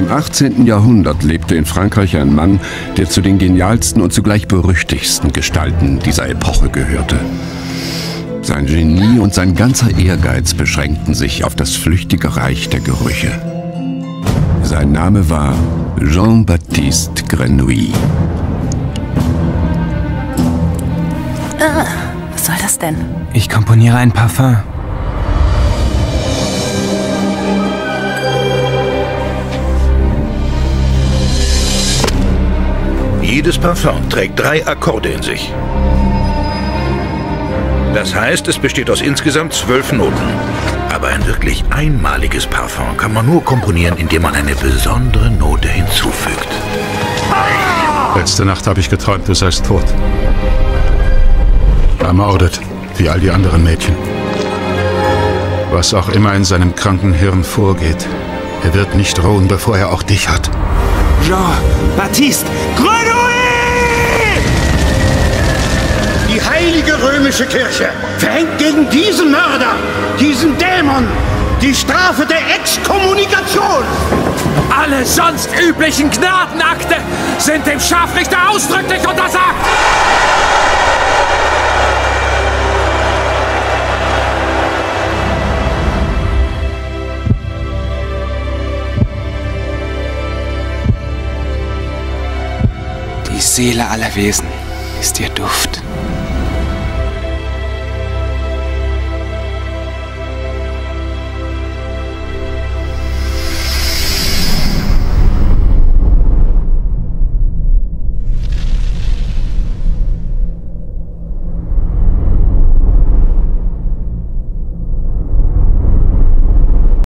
18. Jahrhundert lebte in Frankreich ein Mann, der zu den genialsten und zugleich berüchtigsten Gestalten dieser Epoche gehörte. Sein Genie und sein ganzer Ehrgeiz beschränkten sich auf das flüchtige Reich der Gerüche. Sein Name war Jean-Baptiste Grenouille. Ah, was soll das denn? Ich komponiere ein Parfum. Jedes Parfum trägt drei Akkorde in sich. Das heißt, es besteht aus insgesamt zwölf Noten. Aber ein wirklich einmaliges Parfum kann man nur komponieren, indem man eine besondere Note hinzufügt. Letzte Nacht habe ich geträumt, du seist tot. Ermordet, wie all die anderen Mädchen. Was auch immer in seinem kranken Hirn vorgeht, er wird nicht ruhen, bevor er auch dich hat. Jean-Baptiste Grenouille! Die heilige römische Kirche verhängt gegen diesen Mörder, diesen Dämon, die Strafe der Exkommunikation. Alle sonst üblichen Gnadenakte sind dem Scharfrichter ausdrücklich untersagt! Die Seele aller Wesen ist ihr Duft.